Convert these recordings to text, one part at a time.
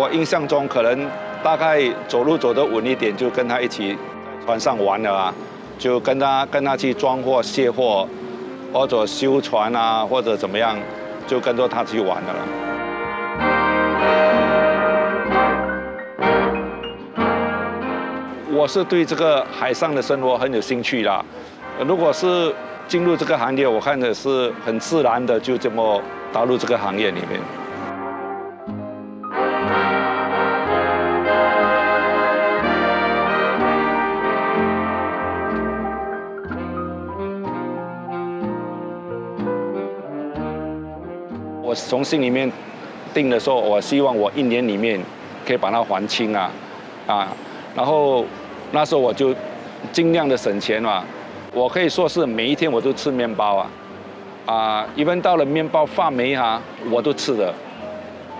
我印象中，可能大概走路走得稳一点，就跟他一起船上玩了啊，就跟他跟他去装货卸货，或者修船啊，或者怎么样，就跟着他去玩的了。我是对这个海上的生活很有兴趣啦。如果是进入这个行业，我看的是很自然的，就这么打入这个行业里面。我从心里面定的说，我希望我一年里面可以把它还清啊，啊，然后那时候我就尽量的省钱嘛，我可以说是每一天我都吃面包啊，啊，一般到了面包发霉哈，我都吃的，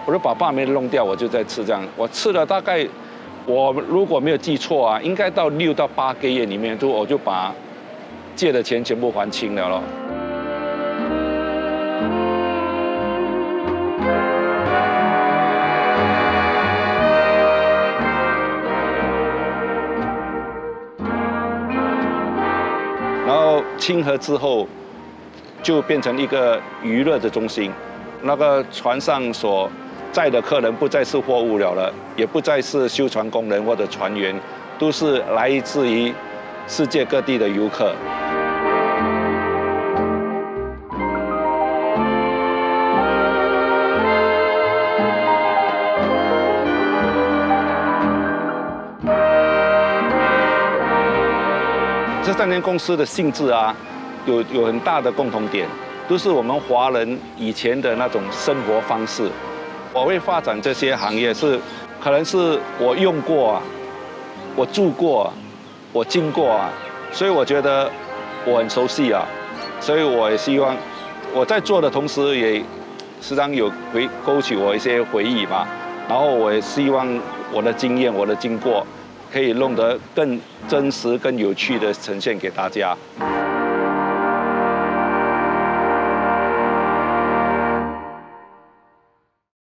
我就把发霉弄掉，我就在吃这样，我吃了大概我如果没有记错啊，应该到六到八个月里面，就我就把借的钱全部还清了咯。清河之后，就变成一个娱乐的中心。那个船上所载的客人不再是货物了了，也不再是修船工人或者船员，都是来自于世界各地的游客。这三间公司的性质啊，有有很大的共同点，都是我们华人以前的那种生活方式。我会发展这些行业是，可能是我用过啊，我住过，我经过啊，所以我觉得我很熟悉啊，所以我也希望我在做的同时，也时常有回勾起我一些回忆吧。然后我也希望我的经验、我的经过。可以弄得更真实、更有趣的呈现给大家。